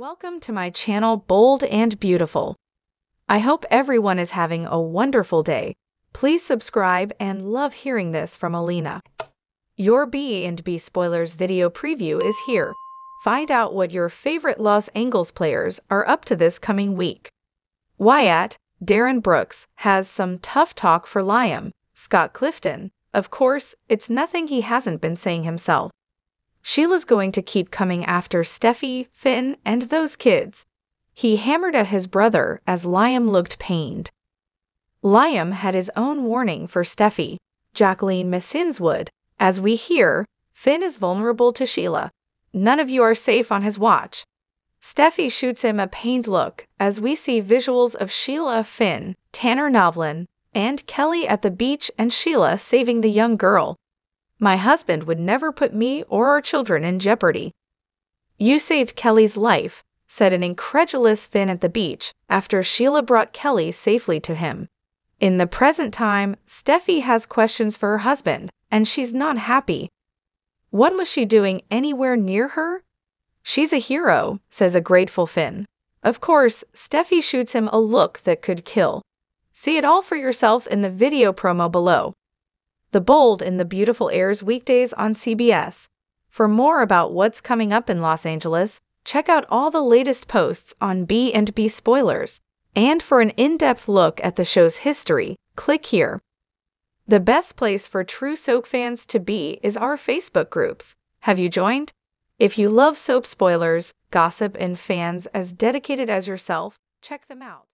Welcome to my channel, Bold and Beautiful. I hope everyone is having a wonderful day. Please subscribe and love hearing this from Alina. Your B and B Spoilers video preview is here. Find out what your favorite Los Angeles players are up to this coming week. Wyatt, Darin Brooks, has some tough talk for Liam. Scott Clifton, of course, it's nothing he hasn't been saying himself. Sheila's going to keep coming after Steffy, Finn, and those kids. He hammered at his brother as Liam looked pained. Liam had his own warning for Steffy, Jacqueline MacInnes Wood. As we hear, Finn is vulnerable to Sheila. None of you are safe on his watch. Steffy shoots him a pained look as we see visuals of Sheila, Finn, Tanner Novlan, and Kelly at the beach and Sheila saving the young girl. My husband would never put me or our children in jeopardy. You saved Kelly's life, said an incredulous Finn at the beach after Sheila brought Kelly safely to him. In the present time, Steffy has questions for her husband, and she's not happy. What was she doing anywhere near her? She's a hero, says a grateful Finn. Of course, Steffy shoots him a look that could kill. See it all for yourself in the video promo below. The Bold and the Beautiful airs weekdays on CBS. For more about what's coming up in Los Angeles, check out all the latest posts on B and B spoilers. And for an in-depth look at the show's history, click here. The best place for true soap fans to be is our Facebook groups. Have you joined? If you love soap spoilers, gossip, and fans as dedicated as yourself, check them out.